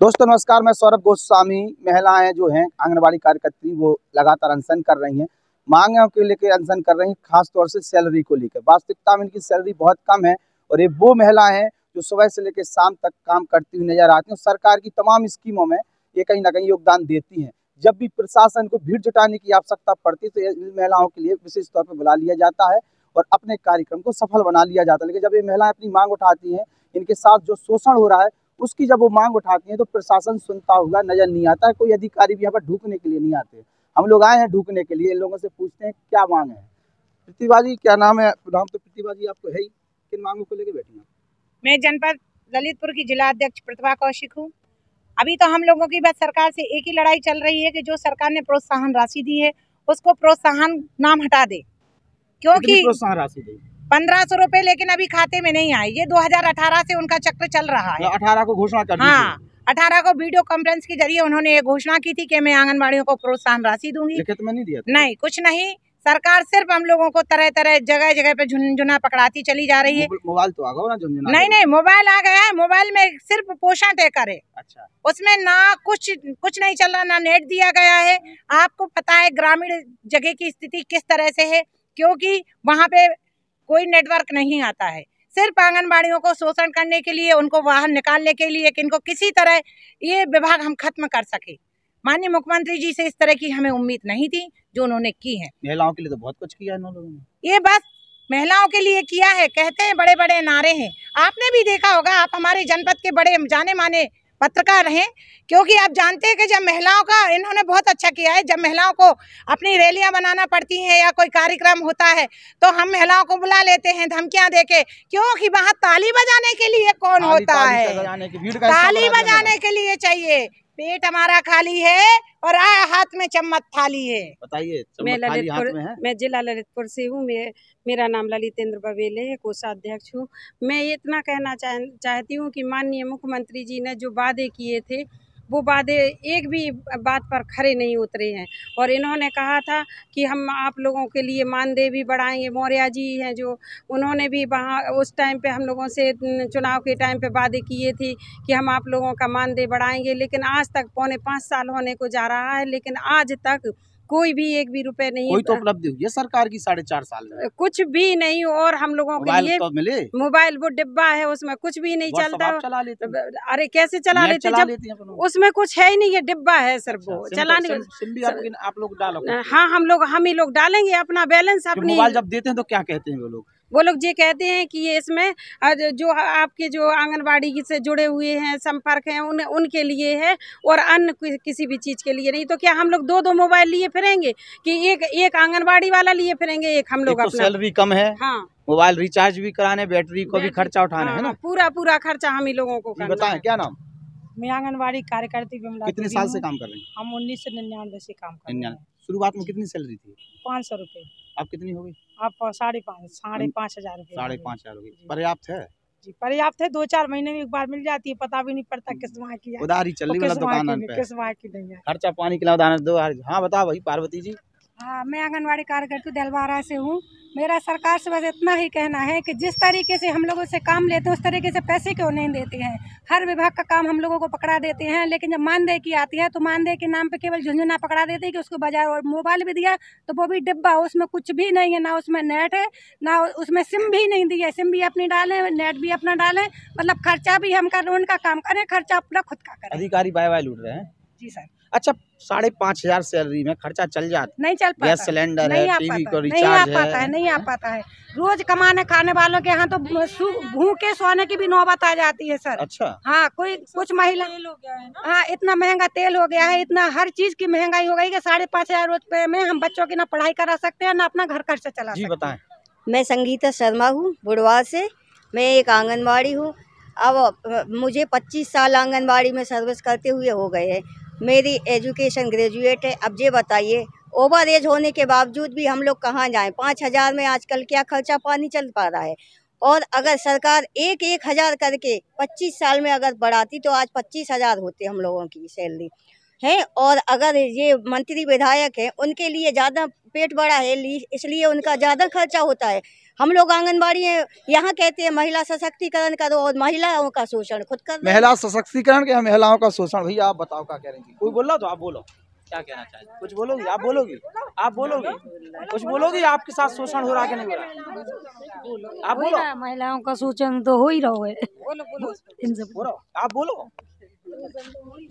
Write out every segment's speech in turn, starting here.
दोस्तों, नमस्कार, मैं सौरभ गोस्वामी, महिलाएँ जो हैं, आंगनबाड़ी कार्यकर्त्री, वो लगातार अनशन कर रही हैं। मांगों के लेकर अनशन कर रही हैं खास तौर से सैलरी को लेकर। वास्तविकता में इनकी सैलरी बहुत कम है और ये वो महिलाएँ हैं जो सुबह से लेकर शाम तक काम करती हुई नज़र आती हैं। सरकार की तमाम स्कीमों में ये कहीं ना कहीं योगदान देती हैं। जब भी प्रशासन को भीड़ जुटाने की आवश्यकता पड़ती तो इन महिलाओं के लिए विशेष तौर पर बुला लिया जाता है और अपने कार्यक्रम को सफल बना लिया जाता है। लेकिन जब ये महिलाएँ अपनी मांग उठाती हैं, इनके साथ जो शोषण हो रहा है उसकी जब वो मांग उठाती है तो प्रशासन सुनता हुआ नज़र नहीं आता है कोई अधिकारी भी यहाँ पर ढूकने के लिए नहीं आते। हम लोग आए हैं ढूकने के लिए इन लोगों से पूछते हैं क्या मांग है? प्रतिभा जी क्या नाम है? नाम तो प्रतिभा जी आपको है ही। किन मांगों को लेकर बैठी हैं? मैं जनपद ललितपुर की जिला अध्यक्ष प्रतिभा कौशिक हूँ। अभी तो हम लोगों की बस सरकार से एक ही लड़ाई चल रही है कि जो सरकार ने प्रोत्साहन राशि दी है उसको प्रोत्साहन नाम हटा दे। क्योंकि प्रोत्साहन राशि दी? पंद्रह सौ रूपए लेकिन अभी खाते में नहीं आए। ये 2018 से उनका चक्र चल रहा है। अठारह को घोषणा कर हाँ अठारह को वीडियो कॉन्फ्रेंस के ज़रिए उन्होंने ये घोषणा की थी कि मैं आंगनबाड़ियों को प्रोत्साहन राशि दूँगी। लिखित में नहीं दिया नहीं कुछ नहीं। सरकार सिर्फ़ हम लोगों को तरह तरह जगह जगह पे झुनझुना पकड़ाती चली जा रही है। मोबाइल- मोबाइल तो आ गया ना झुंझुना। नहीं नहीं मोबाइल आ गया है। मोबाइल में सिर्फ़ पोषण तय करे। अच्छा। उसमें ना कुछ कुछ नहीं चल रहा ना नेट दिया गया है। आपको पता है ग्रामीण जगह की स्थिति किस तरह से है क्योंकि वहाँ पे कोई नेटवर्क नहीं आता है। सिर्फ़ आंगनबाड़ियों को शोषण करने के लिए उनको बाहर निकालने के लिए कि इनको किसी तरह ये विभाग हम खत्म कर सके। माननीय मुख्यमंत्री जी से इस तरह की हमें उम्मीद नहीं थी जो उन्होंने की है। महिलाओं के लिए तो बहुत कुछ किया इन लोगों ने। ये बस महिलाओं के लिए किया है कहते हैं बड़े बड़े नारे हैं। आपने भी देखा होगा आप हमारे जनपद के बड़े जाने माने पत्रकार हैं क्योंकि आप जानते हैं कि जब महिलाओं का इन्होंने बहुत अच्छा किया है जब महिलाओं को अपनी रैलियाँ बनाना पड़ती हैं या कोई कार्यक्रम होता है तो हम महिलाओं को बुला लेते हैं धमकियाँ देके क्योंकि वहाँ ताली बजाने के लिए कौन ताली- होता ताली है? की, का ताली बजाने के लिए चाहिए। पेट हमारा खाली है और आ हाथ में चम्मच थाली है। बताइए मैं ललितपुर में मैं जिला ललितपुर से हूँ मैं मेरा नाम ललितेंद्र बवेले है कोषाध्यक्ष हूँ। मैं इतना कहना चाह चाहती हूँ कि माननीय मुख्यमंत्री जी ने जो वादे किए थे वो वादे एक भी बात पर खड़े नहीं उतरे हैं। और इन्होंने कहा था कि हम आप लोगों के लिए मानदेय भी बढ़ाएँगे। मौर्या जी हैं जो, उन्होंने भी वहाँ उस टाइम पे हम लोगों से चुनाव के टाइम पे वादे किए थे कि हम आप लोगों का मानदेय बढ़ाएँगे। लेकिन आज तक पौने पाँच साल होने को जा रहा है। लेकिन आज तक कोई भी एक भी रुपए नहीं कोई तो उपलब्धि हुई है सरकार की साढ़े चार साल में कुछ भी नहीं और हम लोगों के लिए तो मिले। मोबाइल वो डिब्बा है उसमें कुछ भी नहीं चलता। चला लेते अरे कैसे चला लेते चला जब उसमें कुछ है ही नहीं है डिब्बा है सर अच्छा, वो तो- चलाने आप लोग डालो। हाँ हम लोग हम ही लोग डालेंगे अपना बैलेंस अपनी जब देते हैं तो क्या कहते हैं वो लोग? वो लोग ये कहते हैं कि ये इसमें जो आपके जो आंगनबाड़ी से जुड़े हुए हैं संपर्क हैं उन उनके लिए है और अन्य किसी भी चीज़ के लिए नहीं। तो क्या हम लोग दो दो मोबाइल लिए फिरेंगे कि एक एक आंगनबाड़ी वाला लिए फिरेंगे एक हम एक लोग तो अपना? सैलरी कम है हाँ। मोबाइल रिचार्ज भी कराने बैटरी को भी खर्चा उठाना है हाँ, ना? पूरा पूरा खर्चा हम ही लोगों को बताएँ क्या नाम? मैं आंगनबाड़ी कार्यकर्ती विमला कितने साल से काम कर रहे हैं? हम उन्नीस सौ निन्यानवे से काम कर रहे हैं। शुरुआत में कितनी सैलरी थी? पाँच सौ रुपये। अब कितनी हो गई? आप साढ़े पाँच साढ़े पाँच हज़ार साढ़े पाँच हज़ार हो गई। पर्याप्त है? जी पर्याप्त है दो चार महीने में एक बार मिल जाती है पता भी नहीं पड़ता किस वहाँ की है। उधारी चल रही मतलब किस दुकान की पे। किस माह की नहीं है। खर्चा पानी के लिए उधार दो हाँ बताओ भाई पार्वती जी। हाँ मैं आंगनवाड़ी कार्यकर्ती दलवारा से हूँ। मेरा सरकार से बस इतना ही कहना है कि जिस तरीके से हम लोगों से काम लेते हैं, उस तरीके से पैसे क्यों नहीं देते हैं? हर विभाग का काम हम लोगों को पकड़ा देते हैं, लेकिन जब मानदेय की आती है तो मानदेय के नाम पे केवल झुंझुना पकड़ा देते हैं कि उसको बाज़ार और मोबाइल भी दिया तो वो भी डिब्बा, उसमें कुछ भी नहीं है, ना उसमें नेट है, ना उसमें सिम भी नहीं दी है। सिम भी अपनी डालें, नेट भी अपना डालें मतलब खर्चा भी हम कर, उनका काम करें, खर्चा अपना खुद का करें। अधिकारी बाय बाय लूट रहे हैं। जी सर। अच्छा साढ़े पाँच हज़ार सैलरी में खर्चा चल जाता नहीं चल पाता। गैस सिलेंडर नहीं है टीवी को है, नहीं आ पाता है। है नहीं आ पाता है। रोज कमाने खाने वालों के यहाँ तो भूखे सोने की भी नौबत आ जाती है सर। अच्छा। हाँ कोई कुछ महिला हाँ इतना महँगा तेल हो गया है इतना हर चीज़ की महँगाई हो गई कि साढ़े पाँच हज़ार रुपए में हम बच्चों की ना पढ़ाई करा सकते हैं ना अपना घर खर्चा चला जी सकते हैं। बताएँ। मैं संगीता शर्मा हूँ बुढ़वा से। मैं एक आंगनबाड़ी हूँ। अब मुझे 25 साल आंगनबाड़ी में सर्विस करते हुए हो गए हैं। मेरी एजुकेशन ग्रेजुएट है। अब ये बताइए, ओवर एज होने के बावजूद भी हम लोग कहाँ जाएँ? पाँच हज़ार में आजकल क्या खर्चा पानी चल पा रहा है? और अगर सरकार एक एक हज़ार करके पच्चीस साल में अगर बढ़ाती तो आज पच्चीस हज़ार होते हम लोगों की सैलरी। हैं और अगर ये मंत्री विधायक हैं उनके लिए ज़्यादा पेट बड़ा है इसलिए उनका ज़्यादा खर्चा होता है। हम लोग आंगनबाड़ी हैं, यहाँ कहते हैं महिला सशक्तिकरण करो और महिलाओं का शोषण खुद कर महिला सशक्तिकरण या महिलाओं का शोषण। भैया आप बताओ क्या कह रही थी कोई बोल रहा तो आप बोलो। क्या कहना चाहते कुछ बोलोगी? आप बोलोगी? आप बोलोगी? कुछ बोलोगी? आपके साथ शोषण हो रहा है कि नहीं हो रहा? आप बोलो। महिलाओं का शोषण तो हो ही रहा है। आप बोलो।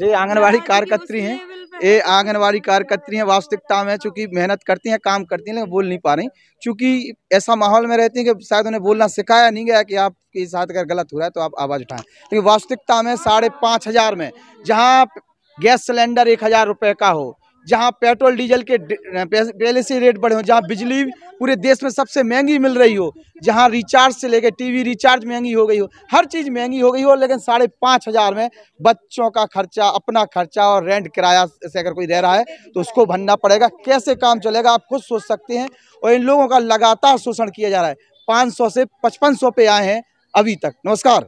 ये आंगनबाड़ी कार्यकर्त्री हैं, ये आंगनबाड़ी कार्यकर्त्री हैं, वास्तविकता में चूँकि मेहनत करती हैं, काम करती हैं, लेकिन बोल नहीं पा रही। चूँकि ऐसा माहौल में रहती हैं कि शायद उन्हें बोलना सिखाया नहीं गया कि आपके साथ अगर गलत हो रहा है तो आप आवाज़ उठाएँ। लेकिन वास्तविकता में साढ़े पाँच हज़ार में, जहाँ गैस सिलेंडर एक हज़ार रुपये का हो, जहाँ पेट्रोल डीजल के पहले से रेट बढ़े हो, जहाँ बिजली पूरे देश में सबसे महँगी मिल रही हो, जहाँ रिचार्ज से लेकर टीवी रिचार्ज महँगी हो गई हो, हर चीज़ महँगी हो गई हो, लेकिन साढ़े पाँच हज़ार में बच्चों का खर्चा, अपना खर्चा और रेंट किराया से अगर कोई रह रहा है तो उसको भरना पड़ेगा। कैसे काम चलेगा, आप खुद सोच सकते हैं, और इन लोगों का लगातार शोषण किया जा रहा है। पाँच सौ से पचपन पे आए हैं अभी तक। नमस्कार।